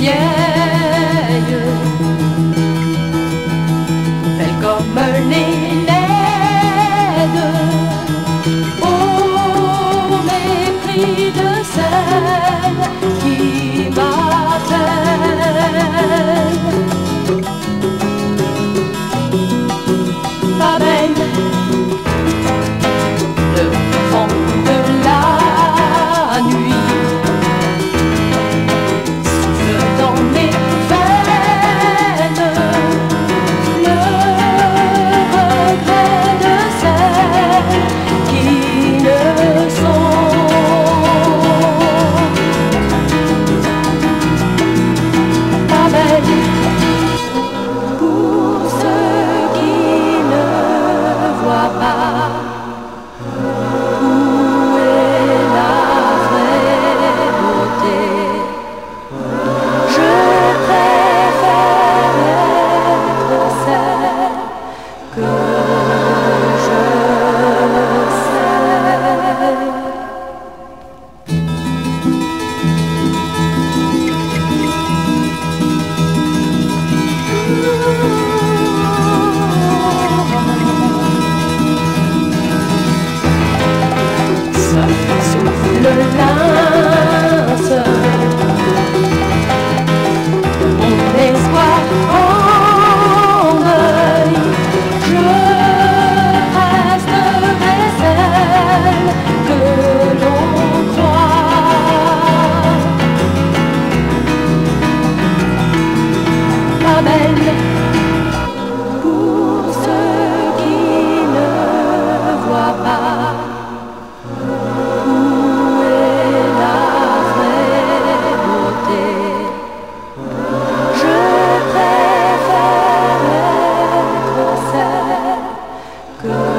fier. Good.